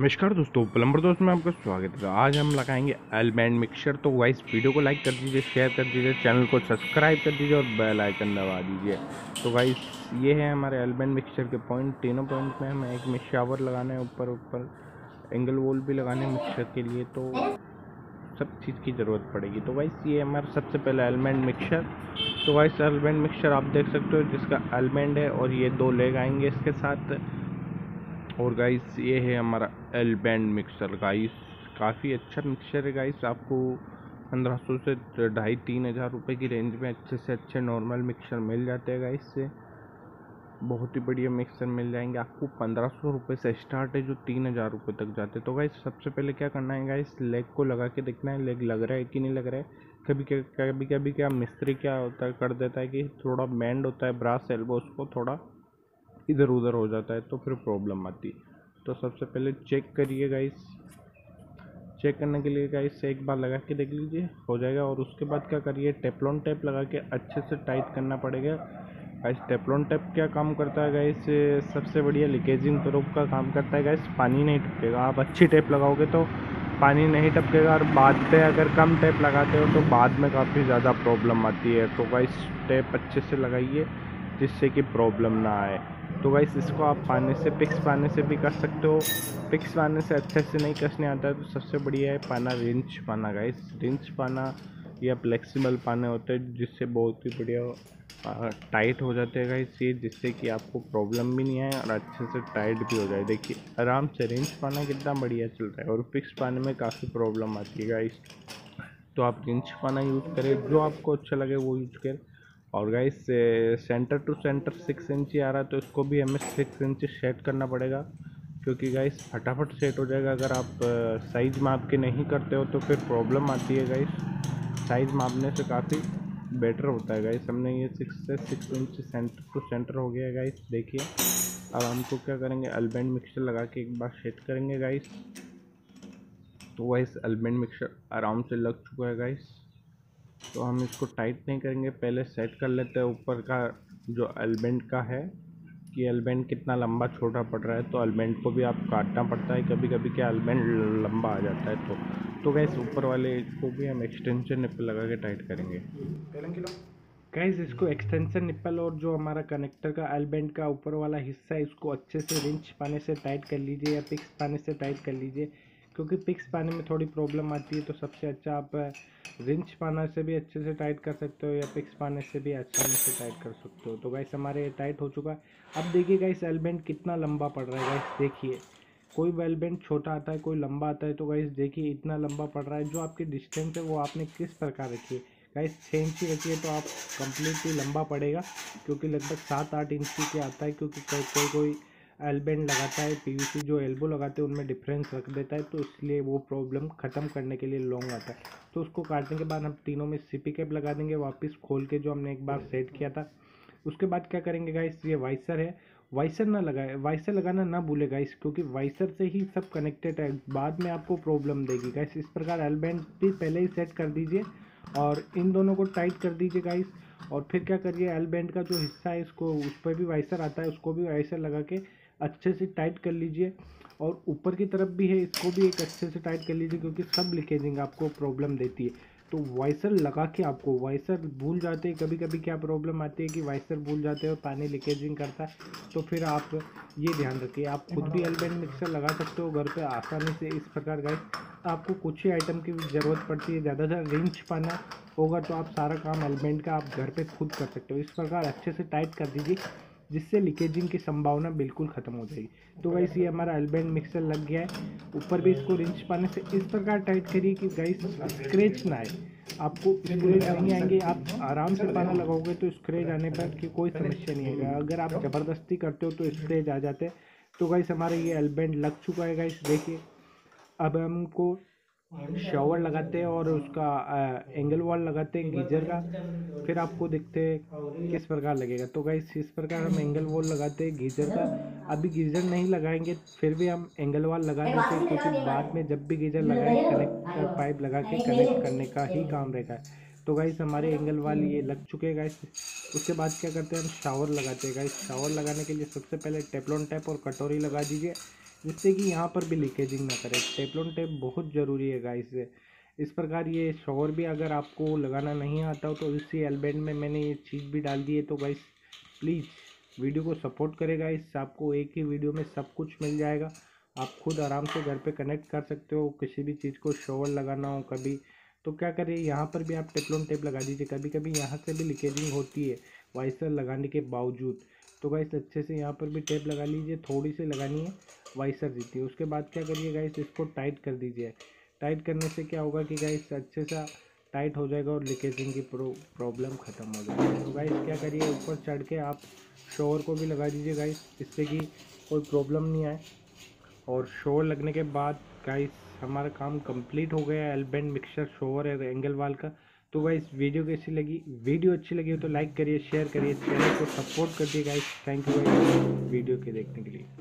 नमस्कार दोस्तों, प्लम्बर दोस्त में आपका स्वागत है। आज हम लगाएँगे एलबैंड मिक्सचर तो वाइस वीडियो को लाइक कर दीजिए शेयर कर दीजिए चैनल को सब्सक्राइब कर दीजिए और बेल आइकन दबा दीजिए। तो वाइस ये है हमारे एलबैंड मिक्सचर के पॉइंट तीनों पॉइंट में हमें एक में शावर लगाना है ऊपर ऊपर। एंगल वोल भी लगाने हैं मिक्सचर के लिए तो सब चीज़ की ज़रूरत पड़ेगी। तो वाइस ये हमारा सबसे पहले एलबैंड मिक्सचर तो वाइस एलबैंड मिक्सचर आप देख सकते हो, जिसका एलबैंड है और ये दो लेग आएँगे इसके साथ। और गाइस ये है हमारा एल बैंड मिक्सर गाइस काफ़ी अच्छा मिक्सर है गाइस आपको पंद्रह सौ से ढाई तीन हज़ार रुपये की रेंज में अच्छे से अच्छे नॉर्मल मिक्सर मिल जाते हैं गाइस से। बहुत ही बढ़िया मिक्सर मिल जाएँगे। आपको पंद्रह सौ रुपये से स्टार्ट है जो तीन हज़ार रुपये तक जाते हैं। तो गाइस सबसे पहले क्या करना है गाइस लेग को लगा के देखना है। लेग लग रहा है कि नहीं लग रहा है? कभी कभी कभी क्या मिस्त्री क्या होता है, कर देता है कि थोड़ा बैंड होता है ब्रास एल्बो उसको थोड़ा इधर उधर हो जाता है तो फिर प्रॉब्लम आती तो सबसे पहले चेक करिए गाइस चेक करने के लिए गाइस से एक बार लगा के देख लीजिए, हो जाएगा। और उसके बाद क्या करिए टेपलॉन टेप लगा के अच्छे से टाइट करना पड़ेगा। गाइस टेपलॉन टेप क्या काम करता है गाइस सबसे बढ़िया लीकेजिंग प्रूफ का काम करता है गाइस पानी नहीं टपकेगा। आप अच्छी टेप लगाओगे तो पानी नहीं टपकेगा। और बाद में अगर कम टेप लगाते हो तो बाद में काफ़ी ज़्यादा प्रॉब्लम आती है। तो गाइस टेप अच्छे से लगाइए जिससे कि प्रॉब्लम ना आए। तो गाइस इसको आप पानी से पिक्स पाने से भी कर सकते हो। पिक्स पाने से अच्छे से नहीं कसने आता है तो सबसे बढ़िया है पाना रिंच पाना गाइस रिंच पाना या फ्लेक्सिबल पाने होते हैं, जिससे बहुत ही बढ़िया टाइट हो जाते हैं गाइस ये, जिससे कि आपको प्रॉब्लम भी नहीं आए और अच्छे से टाइट भी हो जाए। देखिए, आराम से रिंच पाना कितना बढ़िया चल रहा है और पिक्स पाने में काफ़ी प्रॉब्लम आती है गाइस तो आप रिंच पाना यूज़ करें, जो आपको अच्छा लगे वो यूज़ करें। और guys centre to centre six इंची आ रहा है तो इसको भी हमें सिक्स इंची सेट करना पड़ेगा। क्योंकि गाइस फटाफट सेट हो जाएगा। अगर आप साइज़ माप के नहीं करते हो तो फिर प्रॉब्लम आती है गाइस साइज़ मापने से काफ़ी बेटर होता है गाइस हमने ये सिक्स से six inch centre to centre हो गया है गाइस देखिए। अब हमको क्या करेंगे? अल्बेंड मिक्सर लगा के एक बार सेट करेंगे गाइस तो वाइस अल्बेंड मिक्सर आराम से लग चुका है गाइस तो हम इसको टाइट नहीं करेंगे, पहले सेट कर लेते हैं ऊपर का जो एलबेंट का है, कि एलबेंट कितना लंबा छोटा पड़ रहा है तो एलबेंट को भी आप काटना पड़ता है कभी कभी क्या एलबेंट लंबा आ जाता है तो। तो गैस ऊपर वाले को भी हम एक्सटेंशन निप्पल लगा के टाइट करेंगे। गैस इसको एक्सटेंशन निप्पल और जो हमारा कनेक्टर का एलबेंट का ऊपर वाला हिस्सा है, इसको अच्छे से रिंच पाने से टाइट कर लीजिए या पिक्स पाने से टाइट कर लीजिए। क्योंकि पिक्स पाने में थोड़ी प्रॉब्लम आती है तो सबसे अच्छा आप रिंच पाना से भी अच्छे से टाइट कर सकते हो या पिक्स पाने से भी आसानी से टाइट कर सकते हो। तो गाइस हमारे टाइट हो चुका है। अब देखिए गाइस एलबेंट कितना लंबा पड़ रहा है गाइस देखिए। कोई वेलबेंट छोटा आता है, कोई लंबा आता है तो गाइस देखिए इतना लंबा पड़ रहा है। जो आपकी डिस्टेंस है, वो आपने किस प्रकार रखी है? गाइस छः इंची रखिए तो आप कम्प्लीटली लंबा पड़ेगा, क्योंकि लगभग सात आठ इंची के आता है, क्योंकि कोई कोई कोई एलबेंड लगाता है पीवीसी जो एल्बो लगाते हैं, उनमें डिफरेंस रख देता है तो इसलिए वो प्रॉब्लम ख़त्म करने के लिए लॉन्ग आता है। तो उसको काटने के बाद हम तीनों में सीपी कैप लगा देंगे, वापस खोल के जो हमने एक बार सेट किया था। उसके बाद क्या करेंगे गाइस ये वाइसर है। वाइसर ना लगाए वाइसर लगाना ना भूले गाइस क्योंकि वाइसर से ही सब कनेक्टेड है। बाद में आपको प्रॉब्लम देगी गाइस इस प्रकार एलबेंड भी पहले ही सेट कर दीजिए और इन दोनों को टाइट कर दीजिए गाइस और फिर क्या करिए एल बैंड का जो हिस्सा है, इसको, उस पर भी वाइसर आता है, उसको भी वाइसर लगा के अच्छे से टाइट कर लीजिए। और ऊपर की तरफ़ भी है, इसको भी एक अच्छे से टाइट कर लीजिए, क्योंकि सब लीकेजिंग आपको प्रॉब्लम देती है। तो वाइसर लगा के आपको, वाइसर भूल जाते हैं कभी कभी क्या प्रॉब्लम आती है कि वाइसर भूल जाते हैं और पानी लीकेजिंग करता है। तो फिर आप ये ध्यान रखिए, आप खुद भी एलबेंड मिक्सर लगा सकते हो घर पे आसानी से इस प्रकार गाइस आपको कुछ ही आइटम की ज़रूरत पड़ती है ज़्यादातर रिंच पाना होगा तो आप सारा काम एलबेंड का आप घर पे खुद कर सकते हो। इस प्रकार अच्छे से टाइट कर दीजिए। जिससे लीकेजिंग की संभावना बिल्कुल ख़त्म हो जाएगी। तो गाइस ये हमारा एल्बेंड मिक्सर लग गया है। ऊपर भी इसको रिंच पाने से इस प्रकार टाइट करिए कि गाइस स्क्रेच ना आए। आपको स्क्रेच नहीं आएँगे आप आराम से पाना लगाओगे तो स्क्रेच आने पर कि कोई समस्या नहीं आएगा। अगर आप ज़बरदस्ती करते हो तो स्क्रेच आ जाते हैं। तो गाइस हमारा ये एल्बेंड लग चुका है गाइस देखिए। अब हमको शावर लगाते हैं और उसका एंगल वॉल लगाते हैं, गीजर का। फिर आपको देखते हैं किस प्रकार लगेगा। तो गाइस इस प्रकार हम एंगल वॉल लगाते हैं गीजर का। अभी गीजर नहीं लगाएँगे, फिर भी हम एंगल वॉल लगा देते हैं, क्योंकि बाद में जब भी गीजर लगाए कनेक्टर पाइप लगा के कनेक्ट करने का ही काम रहेगा। तो गाइस हमारे एंगल वाल ये लग चुके हैं गाइस उसके बाद क्या करते हैं, हम शावर लगाते हैं गाइस शावर लगाने के लिए सबसे पहले टेपलॉन टैप और कटोरी लगा दीजिए। जिससे कि यहाँ पर भी लीकेजिंग ना करे। टेपलोन टेप बहुत ज़रूरी है गाइस इस प्रकार ये शॉवर भी अगर आपको लगाना नहीं आता हो तो इसी एलबेंड में मैंने ये चीज़ भी डाल दी है। तो गाइस प्लीज़ वीडियो को सपोर्ट करेगा इस आपको एक ही वीडियो में सब कुछ मिल जाएगा। आप खुद आराम से घर पे कनेक्ट कर सकते हो, किसी भी चीज़ को शॉवर लगाना हो कभी। तो क्या करिए यहाँ पर भी आप टेपलोन टेप लगा दीजिए। कभी कभी यहाँ से भी लीकेजिंग होती है। वाइसर लगाने के बावजूद। तो गाइस अच्छे से यहाँ पर भी टेप लगा लीजिए, थोड़ी सी लगानी है वाइसर जीती है। उसके बाद क्या करिए गाइस इसको टाइट कर दीजिए। टाइट करने से क्या होगा कि गाइस अच्छे सा टाइट हो जाएगा और लीकेजिंग की प्रो प्रॉब्लम ख़त्म हो जाएगी। तो गाइस क्या करिए, ऊपर चढ़ के आप शोर को भी लगा दीजिए गाइस इससे कि कोई प्रॉब्लम नहीं आए। और शोर लगने के बाद गाइस हमारा काम कंप्लीट हो गया है। एलबेंड मिक्सचर शोर है एंगल वाल का। तो गाइस वीडियो कैसी लगी? वीडियो अच्छी लगी हो तो लाइक करिए शेयर करिए चैनल को सपोर्ट कर दिए गाइस थैंक यू वीडियो के देखने के लिए.